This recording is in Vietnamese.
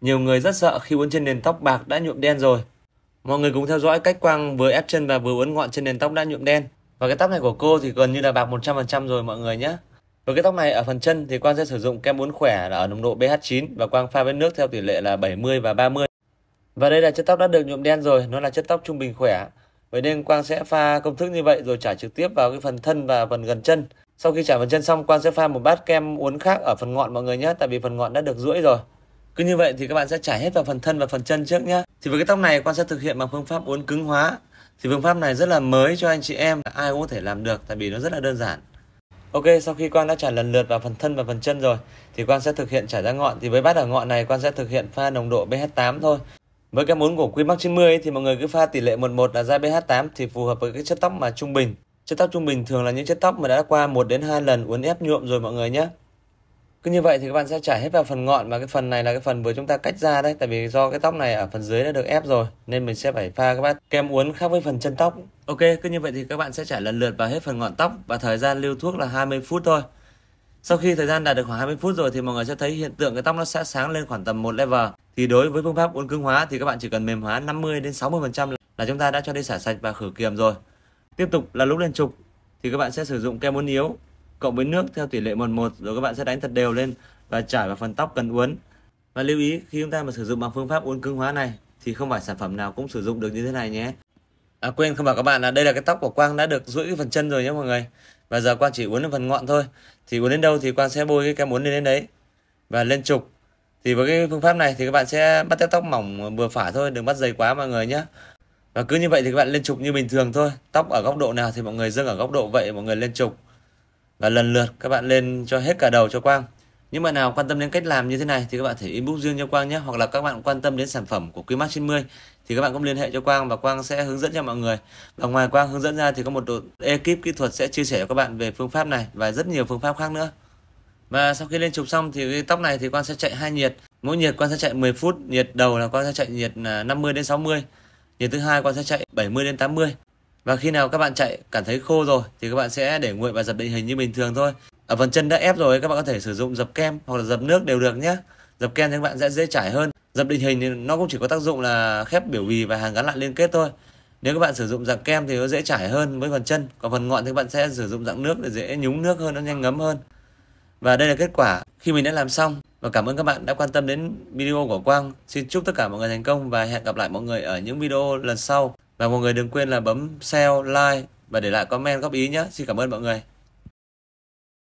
Nhiều người rất sợ khi uốn trên nền tóc bạc đã nhuộm đen rồi. Mọi người cùng theo dõi cách Quang vừa ép chân và vừa uốn ngọn trên nền tóc đã nhuộm đen. Và cái tóc này của cô thì gần như là bạc 100% rồi mọi người nhé. Với cái tóc này ở phần chân thì Quang sẽ sử dụng kem uốn khỏe là ở nồng độ pH 9 và Quang pha với nước theo tỷ lệ là 70 và 30. Và đây là chất tóc đã được nhuộm đen rồi, nó là chất tóc trung bình khỏe. Vậy nên Quang sẽ pha công thức như vậy rồi trải trực tiếp vào cái phần thân và phần gần chân. Sau khi trải phần chân xong, Quang sẽ pha một bát kem uốn khác ở phần ngọn mọi người nhé, tại vì phần ngọn đã được rũi rồi. Cứ như vậy thì các bạn sẽ trải hết vào phần thân và phần chân trước nhé. Thì với cái tóc này quan sẽ thực hiện bằng phương pháp uốn cứng hóa. Thì phương pháp này rất là mới cho anh chị em, ai cũng có thể làm được tại vì nó rất là đơn giản. Ok, sau khi Quang đã trải lần lượt vào phần thân và phần chân rồi thì Quang sẽ thực hiện trải ra ngọn. Thì với bát ở ngọn này Quang sẽ thực hiện pha nồng độ pH8 thôi. Với cái muốn của Quimax 90 ấy, thì mọi người cứ pha tỷ lệ 11 là ra pH8 thì phù hợp với cái chất tóc mà trung bình. Chất tóc trung bình thường là những chất tóc mà đã qua 1 đến 2 lần uốn ép nhuộm rồi mọi người nhé. Cứ như vậy thì các bạn sẽ trải hết vào phần ngọn và cái phần này là cái phần vừa chúng ta cách ra đấy tại vì do cái tóc này ở phần dưới đã được ép rồi nên mình sẽ phải pha các bạn kem uốn khác với phần chân tóc. Ok, cứ như vậy thì các bạn sẽ trải lần lượt vào hết phần ngọn tóc và thời gian lưu thuốc là 20 phút thôi. Sau khi thời gian đạt được khoảng 20 phút rồi thì mọi người sẽ thấy hiện tượng cái tóc nó sẽ sáng lên khoảng tầm 1 level. Thì đối với phương pháp uốn cứng hóa thì các bạn chỉ cần mềm hóa 50 đến 60% là chúng ta đã cho đi xả sạch và khử kiềm rồi. Tiếp tục là lúc lên trục thì các bạn sẽ sử dụng kem uốn yếu cộng với nước theo tỷ lệ 1 1 rồi các bạn sẽ đánh thật đều lên và trải vào phần tóc cần uốn. Và lưu ý khi chúng ta mà sử dụng bằng phương pháp uốn cứng hóa này thì không phải sản phẩm nào cũng sử dụng được như thế này nhé. À quên không bảo các bạn là đây là cái tóc của Quang đã được duỗi cái phần chân rồi nhé mọi người. Và giờ Quang chỉ uốn đến phần ngọn thôi. Thì uốn đến đâu thì Quang sẽ bôi cái kem uốn lên đến đấy. Và lên trục. Thì với cái phương pháp này thì các bạn sẽ bắt tép tóc mỏng vừa phải thôi, đừng bắt dày quá mọi người nhé. Và cứ như vậy thì các bạn lên trục như bình thường thôi. Tóc ở góc độ nào thì mọi người dâng ở góc độ vậy mọi người lên trục. Và lần lượt các bạn lên cho hết cả đầu cho Quang. Những bạn nào quan tâm đến cách làm như thế này thì các bạn thể inbox riêng cho Quang nhé. Hoặc là các bạn quan tâm đến sản phẩm của Quimax 90 thì các bạn cũng liên hệ cho Quang và Quang sẽ hướng dẫn cho mọi người. Và ngoài Quang hướng dẫn ra thì có một đội ekip kỹ thuật sẽ chia sẻ cho các bạn về phương pháp này và rất nhiều phương pháp khác nữa. Và sau khi lên chụp xong thì cái tóc này thì Quang sẽ chạy hai nhiệt. Mỗi nhiệt Quang sẽ chạy 10 phút, nhiệt đầu là Quang sẽ chạy nhiệt à, 50 đến 60. Nhiệt thứ hai Quang sẽ chạy 70 đến 80. Và khi nào các bạn chạy cảm thấy khô rồi thì các bạn sẽ để nguội và dập định hình như bình thường thôi. Ở phần chân đã ép rồi các bạn có thể sử dụng dập kem hoặc là dập nước đều được nhé. Dập kem thì các bạn sẽ dễ trải hơn. Dập định hình thì nó cũng chỉ có tác dụng là khép biểu bì và hàng gắn lại liên kết thôi. Nếu các bạn sử dụng dạng kem thì nó dễ trải hơn với phần chân. Còn phần ngọn thì các bạn sẽ sử dụng dạng nước để dễ nhúng nước hơn, nó nhanh ngấm hơn. Và đây là kết quả khi mình đã làm xong. Và cảm ơn các bạn đã quan tâm đến video của Quang. Xin chúc tất cả mọi người thành công và hẹn gặp lại mọi người ở những video lần sau. Và mọi người đừng quên là bấm share, like và để lại comment góp ý nhé. Xin cảm ơn mọi người.